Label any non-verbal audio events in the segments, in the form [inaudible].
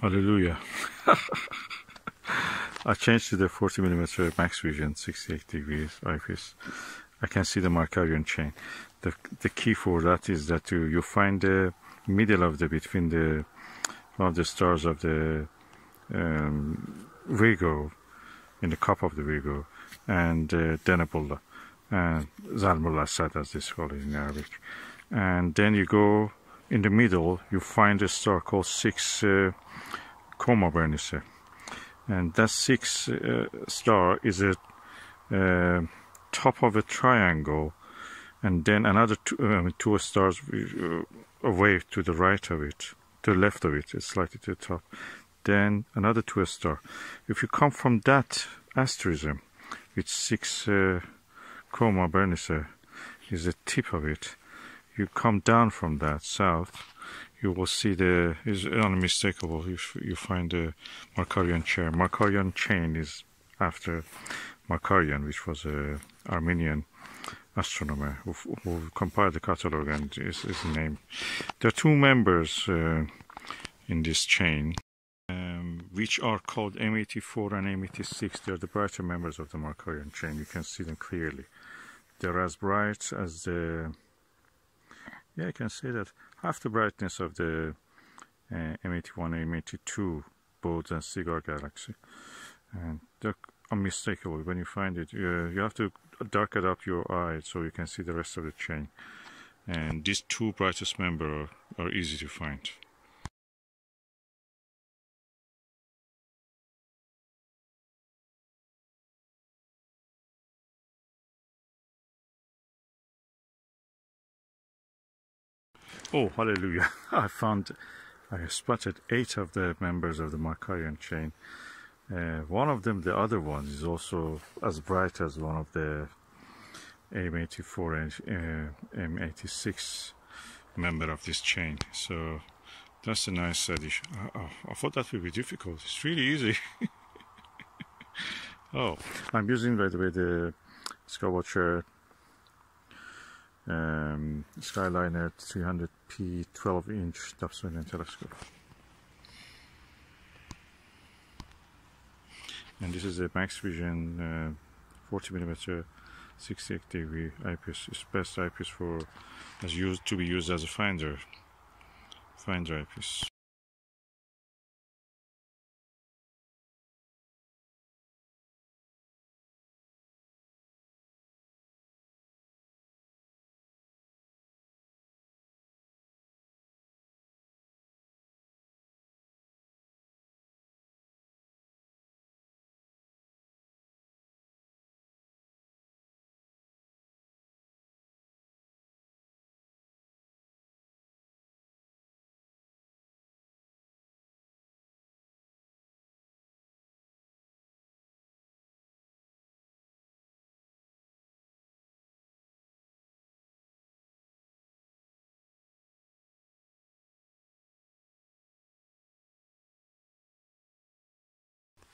Hallelujah. [laughs] I changed to the 40 millimeter Maxvision, 68 degrees eyepiece. I can see the Markarian chain. The, the key for that is that you, you find the middle of the between the one of the stars of the um, Virgo in the cup of the Virgo and uh, Denebola and Zalmul Asad as they call it in Arabic. And then you go in the middle, you find a star called Six uh, Coma Berenice. And that six uh, star is a uh, top of a triangle, and then another two, um, two stars uh, away to the right of it, to the left of it, it's slightly to the top. Then another two star. If you come from that asterism, with six uh, Coma Berenice is the tip of it, you come down from that south, you will see the is unmistakable. You you find the Markarian chain. Markarian chain is after Markarian, which was a Armenian astronomer who, who compiled the catalog and is, is named. There are two members uh, in this chain, um, which are called M84 and M86. They are the brighter members of the Markarian chain. You can see them clearly. They're as bright as the yeah, I can say that half the brightness of the uh, M81 and M82 Bode and Cigar Galaxy. And they're unmistakable when you find it. You, you have to darken up your eye so you can see the rest of the chain. And these two brightest members are, are easy to find. Oh, hallelujah. [laughs] I found, I spotted eight of the members of the Markarian chain. Uh, one of them, the other one, is also as bright as one of the M84 and uh, M86 member of this chain. So that's a nice addition. I, I thought that would be difficult. It's really easy. [laughs] oh, I'm using, by the way, the Skywatcher um, Skyliner 300p 12 inch Dobsonian telescope. And this is a Maxvision uh, 40 millimeter 68 degree eyepiece. It's best eyepiece for as used to be used as a finder finder eyepiece.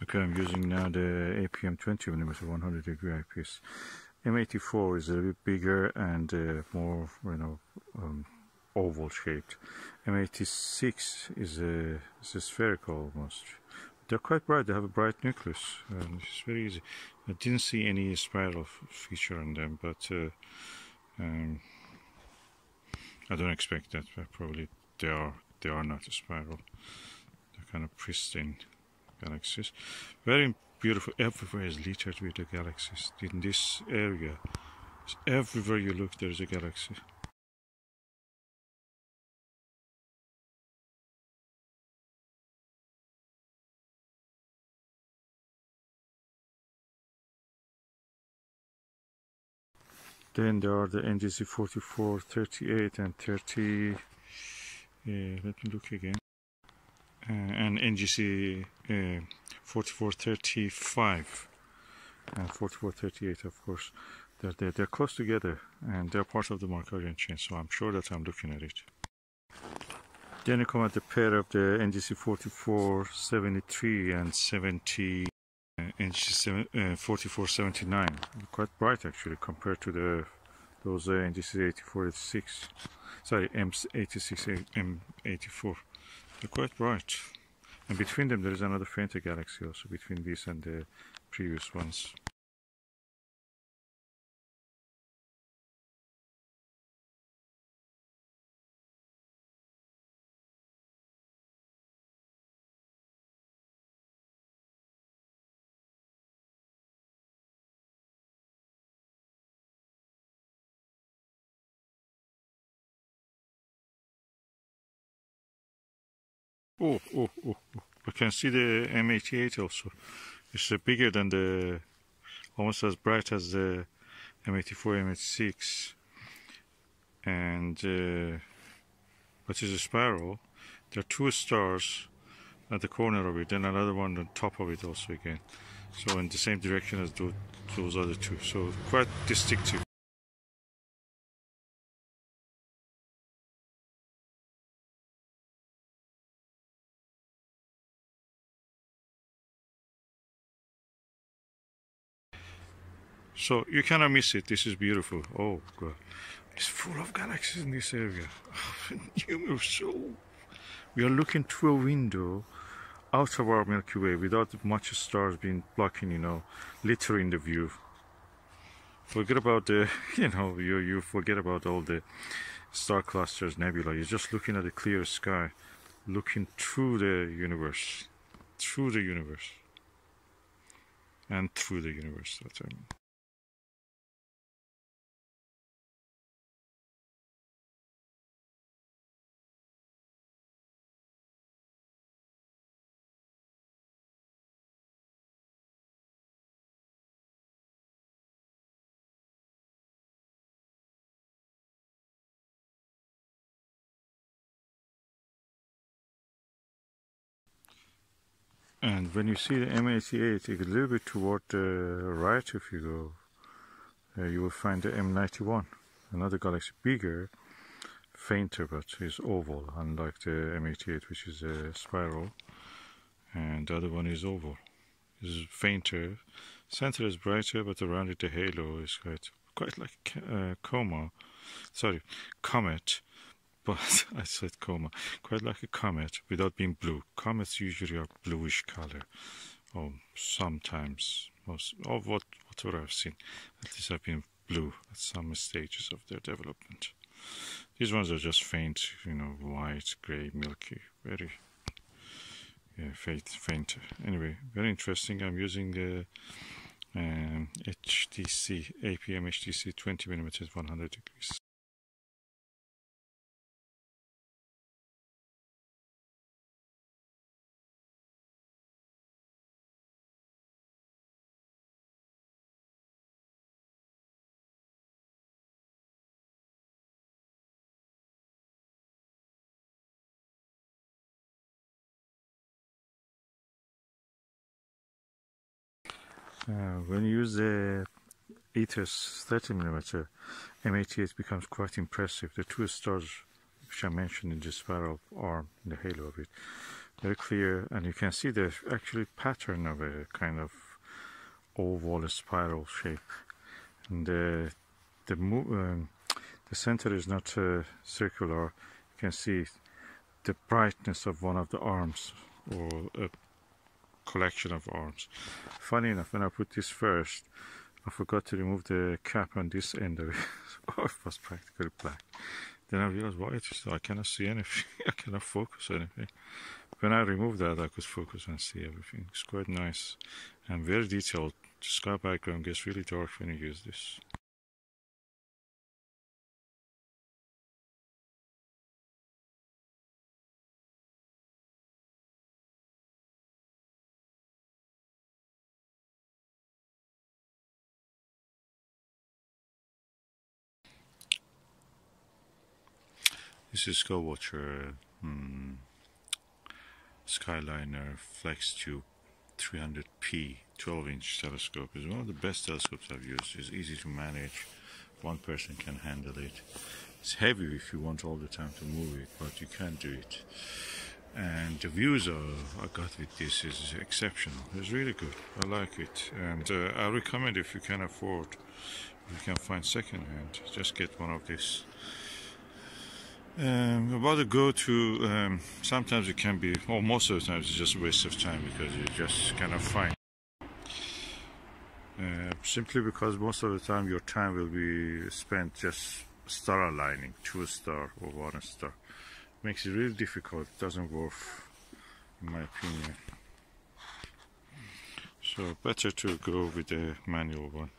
Okay, I'm using now the APM 20 millimeter 100 degree eyepiece. M84 is a bit bigger and uh, more, you know, um, oval shaped. M86 is a, is a spherical almost. They're quite bright. They have a bright nucleus. and it's very easy. I didn't see any spiral feature on them, but uh, um, I don't expect that. But probably they are. They are not a spiral. They're kind of pristine galaxies. Very beautiful. Everywhere is littered with the galaxies. In this area, everywhere you look, there's a galaxy. Then there are the NGC 44, 38 and 30. Uh, let me look again. Uh, and NGC uh, 4435 and 4438 of course they're, they're, they're, close together and they're part of the Markarian chain so I'm sure that I'm looking at it. Then you come at the pair of the NGC 4473 and 70 uh, NGC uh, 4479 quite bright actually compared to the those uh, NGC 8486 sorry M86 M84 they're quite bright. And between them, there is another fainter galaxy also between these and the previous ones. Oh, oh, oh, oh. I can see the M88 also. It's uh, bigger than the, almost as bright as the M84, M86. And, uh, what is a spiral? There are two stars at the corner of it, and another one on top of it also again. So in the same direction as those other two. So quite distinctive. So you cannot miss it. This is beautiful. Oh god, it's full of galaxies in this area. [laughs] So we are looking through a window out of our Milky Way without much stars being blocking, you know, littering the view. Forget about the, [laughs] you know, you you forget about all the star clusters, nebula. You're just looking at the clear sky, looking through the universe, through the universe, and through the universe. That's what I mean. And when you see the M88, a little bit toward the right, if you go, uh, you will find the M91, another galaxy bigger, fainter, but is oval, unlike the M88, which is a spiral. And the other one is oval, is fainter. Center is brighter, but around it the halo is quite quite like uh, coma, sorry, comet but [laughs] I said coma, quite like a comet without being blue. Comets usually are bluish color, or sometimes, most of what whatever I've seen, at least I've been blue at some stages of their development. These ones are just faint, you know, white, gray, milky, very yeah, faint, fainter. Anyway, very interesting. I'm using the um, HDC APM HDC 20 millimeters 100 degrees. Uh, when you use the Ethos 30mm M88 becomes quite impressive. The two stars which I mentioned in the spiral arm, in the halo of it, very clear, and you can see the actually pattern of a kind of oval spiral shape. And the the um, the center is not uh, circular. You can see the brightness of one of the arms or a collection of arms. Funny enough, when I put this first, I forgot to remove the cap on this end of it. [laughs] so it was practically black. Then I realized, why so I cannot see anything. [laughs] I cannot focus anything. When I removed that, I could focus and see everything. It's quite nice and very detailed. The sky background gets really dark when you use this. This is Skywatcher hmm, Skyliner Flextube 300p 12 inch telescope. It's one of the best telescopes I've used. It's easy to manage. One person can handle it. It's heavy if you want all the time to move it, but you can't do it. And the views I got with this is exceptional. It's really good. I like it, and uh, I recommend if you can afford, if you can find second hand, just get one of these Um, about the go to, um, sometimes it can be, or most of the times, it's just a waste of time because you just cannot find. Uh, simply because most of the time your time will be spent just star aligning, two star or one star. Makes it really difficult, doesn't work, in my opinion. So better to go with the manual one.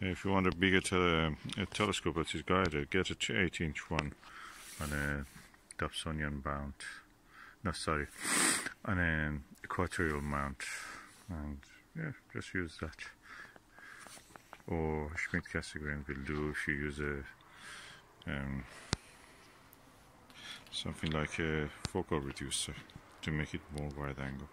If you want a bigger tele telescope that is guided, get a 8 inch one on a Dobsonian mount. No, sorry, on an equatorial mount. And yeah, just use that. Or Schmidt Cassegrain will do if you use a um, something like a focal reducer to make it more wide angle.